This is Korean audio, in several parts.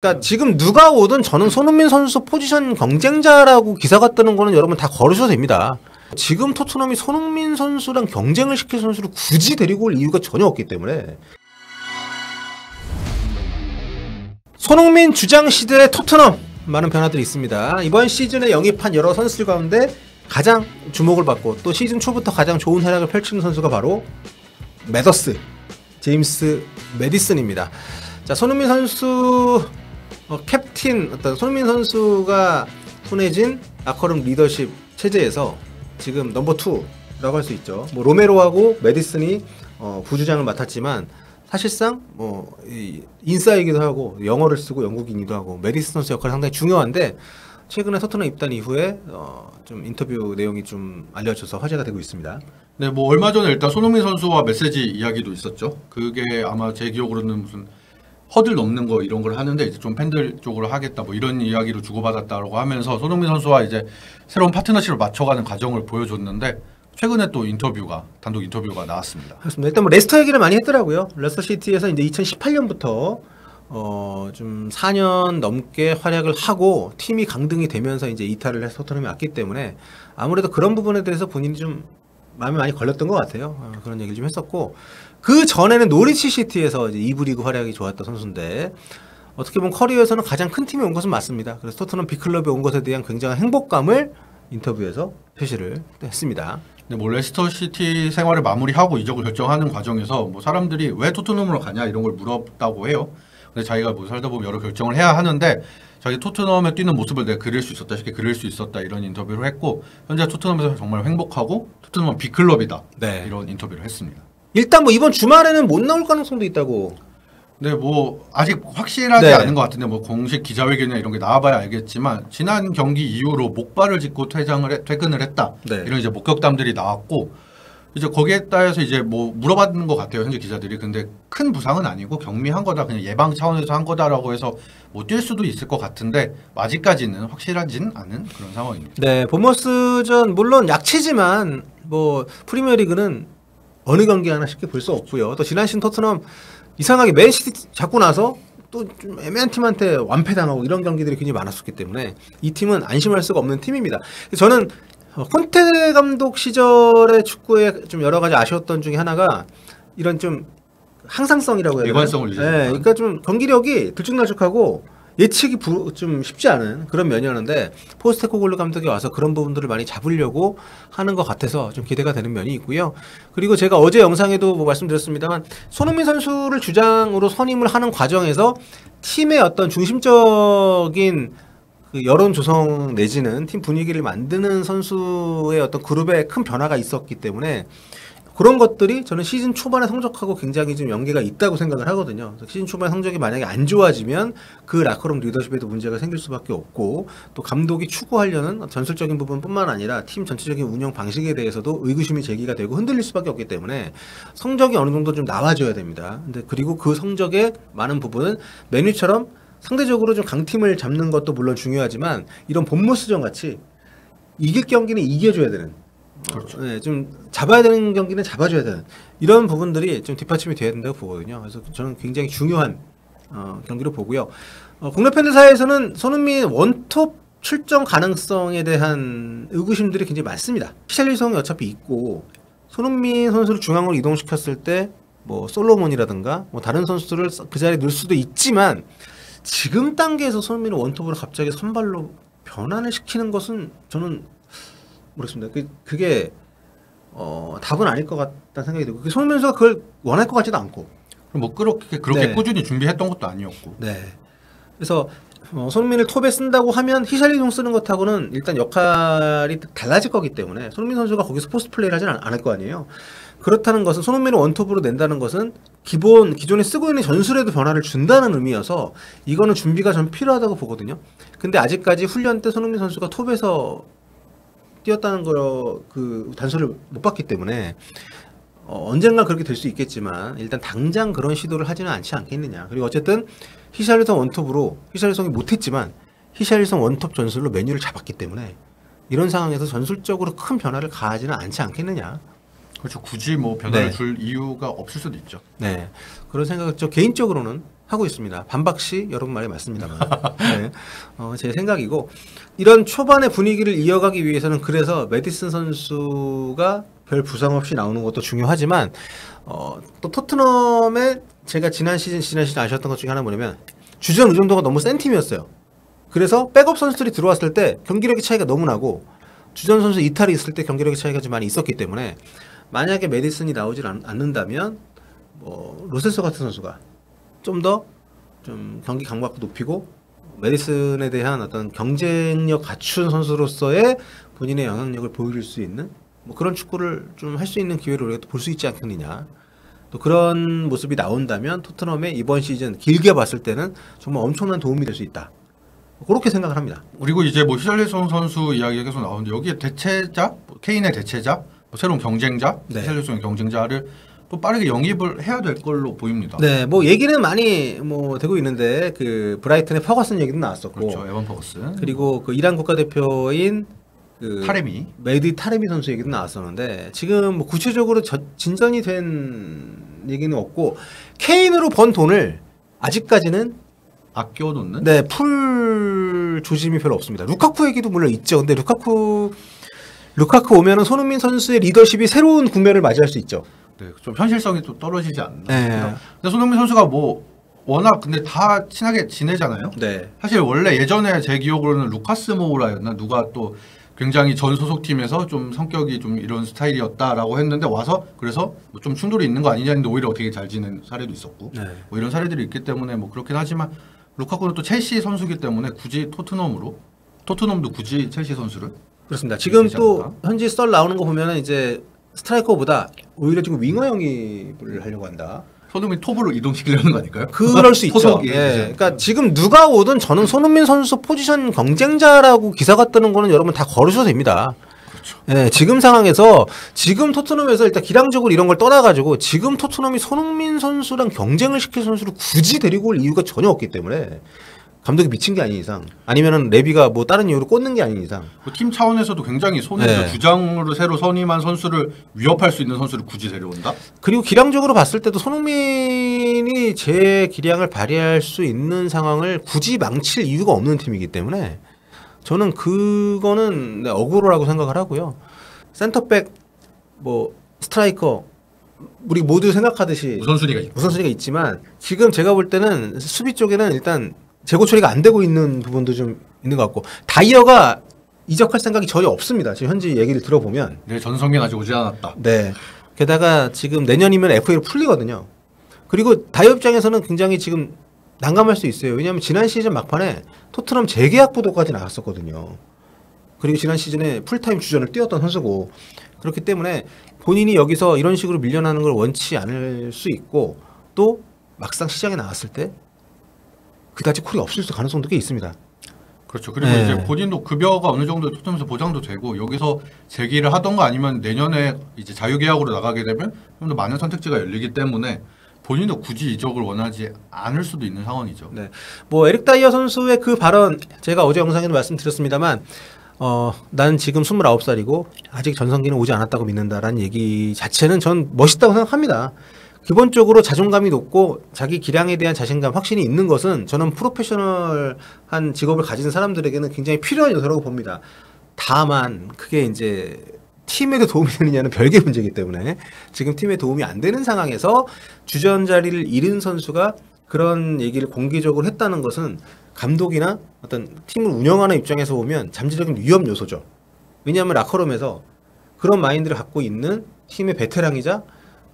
그러니까 지금 누가 오든 저는 손흥민 선수 포지션 경쟁자라고 기사가 뜨는 거는 여러분 다 걸으셔도 됩니다. 지금 토트넘이 손흥민 선수랑 경쟁을 시킬 선수를 굳이 데리고 올 이유가 전혀 없기 때문에 손흥민 주장 시대의 토트넘 많은 변화들이 있습니다. 이번 시즌에 영입한 여러 선수들 가운데 가장 주목을 받고 또 시즌 초부터 가장 좋은 활약을 펼치는 선수가 바로 메더스 제임스 메디슨입니다. 자 손흥민 선수 어, 캡틴 어떤 손흥민 선수가 손해진 라커룸 리더십 체제에서 지금 넘버 2라고 할 수 있죠. 뭐 로메로하고 메디슨이 어, 부주장을 맡았지만 사실상 뭐 이, 인싸이기도 하고 영어를 쓰고 영국인이기도 하고 메디슨 선수 역할이 상당히 중요한데 최근에 토트넘 입단 이후에 어, 좀 인터뷰 내용이 좀 알려져서 화제가 되고 있습니다. 네, 뭐 얼마 전에 일단 손흥민 선수와 메시지 이야기도 있었죠. 그게 아마 제 기억으로는 무슨 허들 넘는 거 이런 걸 하는데 이제 좀 팬들 쪽으로 하겠다 뭐 이런 이야기를 주고받았다라고 하면서 손흥민 선수와 이제 새로운 파트너십을 맞춰가는 과정을 보여줬는데 최근에 또 인터뷰가 단독 인터뷰가 나왔습니다. 그렇습니다. 일단 뭐 레스터 얘기를 많이 했더라고요. 레스터 시티에서 이제 2018년부터 어 좀 4년 넘게 활약을 하고 팀이 강등이 되면서 이제 이탈을 해서 토트넘이 왔기 때문에 아무래도 그런 부분에 대해서 본인이 좀 마음에 많이 걸렸던 것 같아요. 어, 그런 얘기를 좀 했었고 그 전에는 노리치 시티에서 이제 2부 리그 활약이 좋았던 선수인데 어떻게 보면 커리어에서는 가장 큰 팀에 온 것은 맞습니다. 그래서 토트넘 빅클럽에 온 것에 대한 굉장한 행복감을 인터뷰에서 표시를 했습니다. 근데 뭐 레스터 시티 생활을 마무리하고 이적을 결정하는 과정에서 뭐 사람들이 왜 토트넘으로 가냐 이런 걸 물었다고 해요. 근데 자기가 뭐 살다 보면 여러 결정을 해야 하는데 자기 토트넘에 뛰는 모습을 내가 그릴 수 있었다, 쉽게 그릴 수 있었다 이런 인터뷰를 했고 현재 토트넘에서 정말 행복하고 토트넘은 빅클럽이다 네. 이런 인터뷰를 했습니다. 일단 뭐 이번 주말에는 못 나올 가능성도 있다고. 네, 뭐 아직 확실하지 네. 않은 것 같은데 뭐 공식 기자회견이나 이런 게 나와봐야 알겠지만 지난 경기 이후로 목발을 짚고 퇴장을 해- 퇴근을 했다 네. 이런 이제 목격담들이 나왔고 이제 거기에 따라서 이제 뭐 물어봤는 것 같아요 현재 기자들이 근데 큰 부상은 아니고 경미한 거다 그냥 예방 차원에서 한 거다라고 해서 못뛸 수도 있을 것 같은데 아직까지는 확실하진 않은 그런 상황입니다. 네, 보머스전 물론 약체지만 뭐 프리미어리그는 어느 경기 하나 쉽게 볼 수 없고요. 또 지난 시즌 토트넘 이상하게 맨시티 잡고 나서 또 좀 애매한 팀한테 완패당하고 이런 경기들이 굉장히 많았었기 때문에 이 팀은 안심할 수가 없는 팀입니다. 저는 어, 콘테 감독 시절의 축구에 좀 여러 가지 아쉬웠던 중에 하나가 이런 좀 항상성이라고 해야 되나요? 일관성을 네, 유지하는. 그러니까 좀 경기력이 들쭉날쭉하고 예측이 부- 좀 쉽지 않은 그런 면이었는데 포스테코글루 감독이 와서 그런 부분들을 많이 잡으려고 하는 것 같아서 좀 기대가 되는 면이 있고요. 그리고 제가 어제 영상에도 뭐 말씀드렸습니다만 손흥민 선수를 주장으로 선임을 하는 과정에서 팀의 어떤 중심적인 그 여론 조성 내지는 팀 분위기를 만드는 선수의 어떤 그룹에 큰 변화가 있었기 때문에 그런 것들이 저는 시즌 초반에 성적하고 굉장히 좀 연계가 있다고 생각을 하거든요. 시즌 초반 성적이 만약에 안 좋아지면 그 라커룸 리더십에도 문제가 생길 수밖에 없고 또 감독이 추구하려는 전술적인 부분뿐만 아니라 팀 전체적인 운영 방식에 대해서도 의구심이 제기가 되고 흔들릴 수밖에 없기 때문에 성적이 어느 정도 좀 나와줘야 됩니다. 근데 그리고 그 성적의 많은 부분은 메뉴처럼 상대적으로 좀 강팀을 잡는 것도 물론 중요하지만 이런 본모스전 같이 이길 경기는 이겨줘야 되는 그렇죠. 네, 좀 잡아야 되는 경기는 잡아줘야 되는 이런 부분들이 좀 뒷받침이 돼야 된다고 보거든요. 그래서 저는 굉장히 중요한 어, 경기로 보고요. 어, 국내 팬들 사이에서는 손흥민 원톱 출정 가능성에 대한 의구심들이 굉장히 많습니다. 시샬리성이 어차피 있고 손흥민 선수를 중앙으로 이동시켰을 때 뭐 솔로몬이라든가 뭐 다른 선수들을 그 자리에 넣을 수도 있지만 지금 단계에서 손흥민을 원톱으로 갑자기 선발로 변환을 시키는 것은 저는 모르겠습니다. 그, 그게 어, 답은 아닐 것 같다는 생각이 들고 그 손흥민 선수가 그걸 원할 것 같지도 않고 그럼 뭐 그렇게 그렇게 네. 꾸준히 준비했던 것도 아니었고 네. 그래서 어, 손흥민을 톱에 쓴다고 하면 히샬리송 쓰는 것하고는 일단 역할이 달라질 거기 때문에 손흥민 선수가 거기서 포스트 플레이를 하진 않- 않을 거 아니에요. 그렇다는 것은 손흥민을 원톱으로 낸다는 것은 기본 기존에 쓰고 있는 전술에도 변화를 준다는 의미여서 이거는 준비가 좀 필요하다고 보거든요. 근데 아직까지 훈련 때 손흥민 선수가 톱에서 뛰었다는 거 그 단서를 못 봤기 때문에 어, 언젠가 그렇게 될 수 있겠지만 일단 당장 그런 시도를 하지는 않지 않겠느냐. 그리고 어쨌든 히샬리성 원톱으로 히샬리성이 못했지만 히샬리성 원톱 전술로 메뉴를 잡았기 때문에 이런 상황에서 전술적으로 큰 변화를 가하지는 않지 않겠느냐. 그렇죠. 굳이 뭐 변화를 네. 줄 이유가 없을 수도 있죠. 네 그런 생각 저 개인적으로는 하고 있습니다. 반박시 여러분 말이 맞습니다만. 네. 어, 제 생각이고 이런 초반의 분위기를 이어가기 위해서는 그래서 메디슨 선수가 별 부상 없이 나오는 것도 중요하지만 어, 또 토트넘의 제가 지난 시즌 지난 시즌 아셨던 것 중에 하나 뭐냐면 주전 의존도가 너무 센 팀이었어요. 그래서 백업 선수들이 들어왔을 때 경기력의 차이가 너무 나고 주전 선수 이탈이 있을 때 경기력의 차이가 좀 많이 있었기 때문에 만약에 메디슨이 나오질 않, 않는다면 뭐 로세서 같은 선수가 좀 더 좀 경기 감각도 높이고 메디슨에 대한 어떤 경쟁력 갖춘 선수로서의 본인의 영향력을 보여줄 수 있는 뭐 그런 축구를 좀 할 수 있는 기회를 우리가 볼수 있지 않겠느냐. 또 그런 모습이 나온다면 토트넘의 이번 시즌 길게 봤을 때는 정말 엄청난 도움이 될 수 있다. 그렇게 생각을 합니다. 그리고 이제 뭐 히샬리송 선수 이야기가 계속 나오는데 여기에 대체자, 뭐 케인의 대체자, 뭐 새로운 경쟁자, 네. 히샬리송의 경쟁자를 또 빠르게 영입을 해야 될 걸로 보입니다. 네, 뭐 얘기는 많이 뭐 되고 있는데 그 브라이튼의 퍼거슨 얘기도 나왔었고 그렇죠. 에반 퍼거슨, 그리고 그 이란 국가대표인 그 타레미. 메디 타레미 선수 얘기도 나왔었는데 지금 뭐 구체적으로 저- 진전이 된 얘기는 없고 케인으로 번 돈을 아직까지는 아껴놓는 네, 풀 조짐이 별로 없습니다. 루카쿠 얘기도 물론 있죠. 근데 루카쿠 루카쿠 오면은 손흥민 선수의 리더십이 새로운 국면을 맞이할 수 있죠. 네, 좀 현실성이 좀 떨어지지 않나. 네. 근데 손흥민 선수가 뭐 워낙 근데 다 친하게 지내잖아요. 네. 사실 원래 예전에 제 기억으로는 루카스 모우라였나 누가 또 굉장히 전 소속팀에서 좀 성격이 좀 이런 스타일이었다라고 했는데 와서 그래서 뭐 좀 충돌이 있는 거 아니냐 했는데 오히려 되게 잘 지낸 사례도 있었고 네. 뭐 이런 사례들이 있기 때문에 뭐 그렇긴 하지만 루카쿠는 또 첼시 선수기 때문에 굳이 토트넘으로 토트넘도 굳이 첼시 선수를 그렇습니다. 지금 또? 현지 썰 나오는 거 보면은 이제 스트라이커보다 오히려 지금 윙어 영입을 하려고 한다. 손흥민 톱으로 이동시키려는 거 아닐까요? 그럴 수 있죠. 예. 그러니까 지금 누가 오든 저는 손흥민 선수 포지션 경쟁자라고 기사가 뜨는 거는 여러분 다 걸으셔도 됩니다. 그렇죠. 예, 지금 상황에서 지금 토트넘에서 일단 기량적으로 이런 걸 떠나가지고 지금 토트넘이 손흥민 선수랑 경쟁을 시킬 선수를 굳이 데리고 올 이유가 전혀 없기 때문에 감독이 미친 게 아닌 이상 아니면은 레비가 뭐 다른 이유로 꽂는 게 아닌 이상 그팀 차원에서도 굉장히 손해죠. 네. 주장으로 새로 선임한 선수를 위협할 수 있는 선수를 굳이 데려온다? 그리고 기량적으로 봤을 때도 손흥민이 제 기량을 발휘할 수 있는 상황을 굳이 망칠 이유가 없는 팀이기 때문에 저는 그거는 네, 억울하다고 생각을 하고요. 센터백 뭐 스트라이커 우리 모두 생각하듯이 우선순위가 있고. 우선순위가 있지만 지금 제가 볼 때는 수비 쪽에는 일단 재고 처리가 안 되고 있는 부분도 좀 있는 것 같고 다이어가 이적할 생각이 전혀 없습니다. 지금 현지 얘기를 들어보면 내 전성기는 아직 오지 않았다. 네. 게다가 지금 내년이면 FA로 풀리거든요. 그리고 다이어 입장에서는 굉장히 지금 난감할 수 있어요. 왜냐하면 지난 시즌 막판에 토트넘 재계약 보도까지 나왔었거든요. 그리고 지난 시즌에 풀타임 주전을 뛰었던 선수고 그렇기 때문에 본인이 여기서 이런 식으로 밀려나는 걸 원치 않을 수 있고 또 막상 시장에 나왔을 때 그다지 콜이 없을 수 가능성도 꽤 있습니다. 그렇죠. 그리고 네. 이제 본인도 급여가 어느 정도 토트넘에서 보장도 되고 여기서 재기를 하던가 아니면 내년에 이제 자유계약으로 나가게 되면 좀 더 많은 선택지가 열리기 때문에 본인도 굳이 이적을 원하지 않을 수도 있는 상황이죠. 네. 뭐 에릭 다이어 선수의 그 발언 제가 어제 영상에도 말씀드렸습니다만 어, 난 지금 29살이고 아직 전성기는 오지 않았다고 믿는다라는 얘기 자체는 전 멋있다고 생각합니다. 기본적으로 자존감이 높고 자기 기량에 대한 자신감, 확신이 있는 것은 저는 프로페셔널한 직업을 가진 사람들에게는 굉장히 필요한 요소라고 봅니다. 다만 그게 이제 팀에도 도움이 되느냐는 별개 문제이기 때문에 지금 팀에 도움이 안 되는 상황에서 주전 자리를 잃은 선수가 그런 얘기를 공개적으로 했다는 것은 감독이나 어떤 팀을 운영하는 입장에서 보면 잠재적인 위험 요소죠. 왜냐하면 라커룸에서 그런 마인드를 갖고 있는 팀의 베테랑이자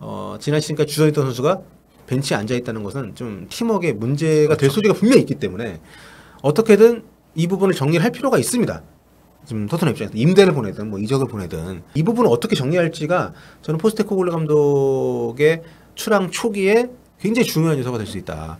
어, 지난 시즌까지 주전했던 선수가 벤치에 앉아 있다는 것은 좀 팀워크에 문제가 될 소리가 분명히 있기 때문에 어떻게든 이 부분을 정리를 할 필요가 있습니다. 지금 토트넘 입장에서 임대를 보내든 뭐 이적을 보내든 이 부분을 어떻게 정리할지가 저는 포스테코글루 감독의 출항 초기에 굉장히 중요한 요소가 될 수 있다.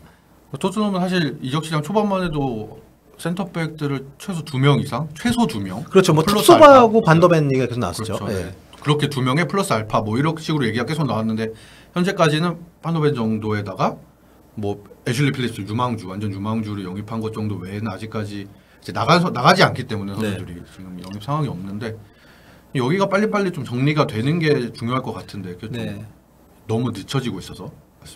토트넘은 사실 이적 시장 초반만 해도 센터백들을 최소 두 명 이상, 최소 두 명. 그렇죠. 뭐 알파. 반더벤 얘기가 계속 나왔었죠. 그렇죠. 예. 네. 그렇게 두 명에 플러스 알파 뭐 이런 식으로 얘기가 계속 나왔는데 현재까지는 반더벤 정도에다가 뭐 애슐리 필립스 유망주 완전 유망주를 영입한 것 정도 외에는 아직까지 이제 나가서 나가지 않기 때문에 네. 선수들이 지금 영입 상황이 없는데 여기가 빨리빨리 좀 정리가 되는 게 중요할 것 같은데 좀 네. 너무 늦춰지고 있어서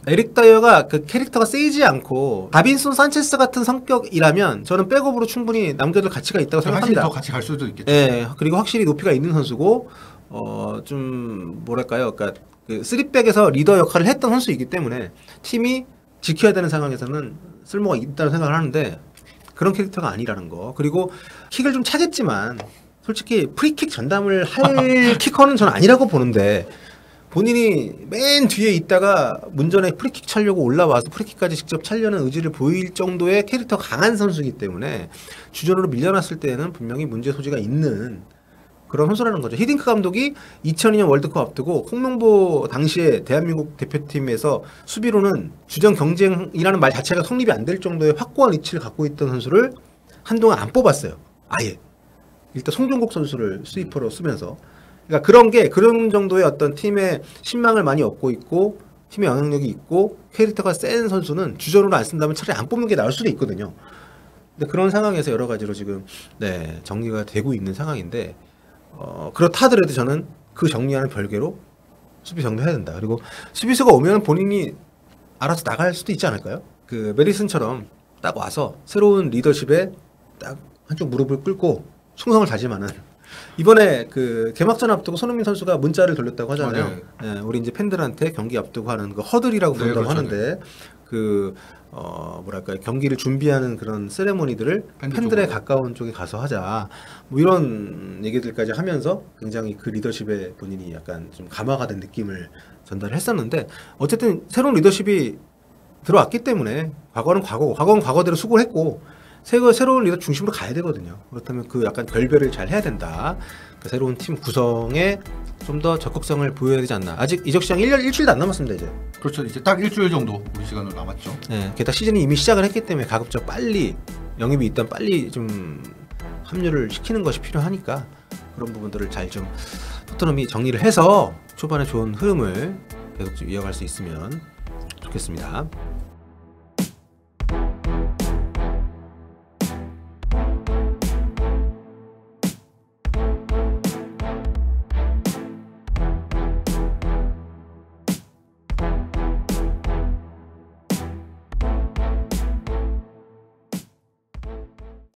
에릭 다이어가 그 캐릭터가 세지 않고 다빈손 산체스 같은 성격이라면 저는 백업으로 충분히 남겨둘 가치가 있다고 사실 생각합니다. 더 같이 갈 수도 있겠죠. 예, 그리고 확실히 높이가 있는 선수고 어 좀 뭐랄까요, 그러니까 그 쓰리백에서 리더 역할을 했던 선수이기 때문에 팀이 지켜야 되는 상황에서는 쓸모가 있다는 생각을 하는데 그런 캐릭터가 아니라는 거. 그리고 킥을 좀 차겠지만 솔직히 프리킥 전담을 할 키커는 저는 아니라고 보는데 본인이 맨 뒤에 있다가 문전에 프리킥 차려고 올라와서 프리킥까지 직접 차려는 의지를 보일 정도의 캐릭터 강한 선수이기 때문에 주전으로 밀려났을 때에는 분명히 문제 소지가 있는 그런 선수라는 거죠. 히딩크 감독이 2002년 월드컵 앞두고 홍명보 당시에 대한민국 대표팀에서 수비로는 주전 경쟁이라는 말 자체가 성립이 안 될 정도의 확고한 위치를 갖고 있던 선수를 한동안 안 뽑았어요. 아예. 일단 송종국 선수를 스위퍼로 쓰면서 그러니까 그런 게 그런 정도의 어떤 팀의 신망을 많이 얻고 있고 팀의 영향력이 있고 캐릭터가 센 선수는 주전으로 안 쓴다면 차라리 안 뽑는 게 나을 수도 있거든요. 그런 상황에서 여러 가지로 지금 네 정리가 되고 있는 상황인데 어, 그렇다 하더라도 저는 그 정리하는 별개로 수비 정비해야 된다. 그리고 수비수가 오면 본인이 알아서 나갈 수도 있지 않을까요? 그 메리슨처럼 딱 와서 새로운 리더십에 딱 한쪽 무릎을 꿇고 충성을 다지만은 이번에 그 개막전 앞두고 손흥민 선수가 문자를 돌렸다고 하잖아요. 아, 네. 예, 우리 이제 팬들한테 경기 앞두고 하는 그 허들이라고 네, 부른다고 그렇죠, 하는데 그 어, 뭐랄까 경기를 준비하는 그런 세레모니들을 팬들 팬들의 쪽으로. 가까운 쪽에 가서 하자. 뭐 이런 얘기들까지 하면서 굉장히 그 리더십에 본인이 약간 좀 감화가 된 느낌을 전달했었는데 어쨌든 새로운 리더십이 들어왔기 때문에 과거는 과거고 과거는 과거대로 수고를 했고 새로운 리더 중심으로 가야 되거든요. 그렇다면 그 약간 결별을 잘 해야 된다. 그 새로운 팀 구성에 좀 더 적극성을 보여야 되지 않나. 아직 이적 시장 1년 일주일도 안 남았습니다 이제. 그렇죠. 이제 딱 일주일 정도 우리 시간으로 남았죠. 네, 게다가 시즌이 이미 시작을 했기 때문에 가급적 빨리 영입이 있단 빨리 좀 합류를 시키는 것이 필요하니까 그런 부분들을 잘 좀 토트넘이 정리를 해서 초반에 좋은 흐름을 계속 좀 이어갈 수 있으면 좋겠습니다.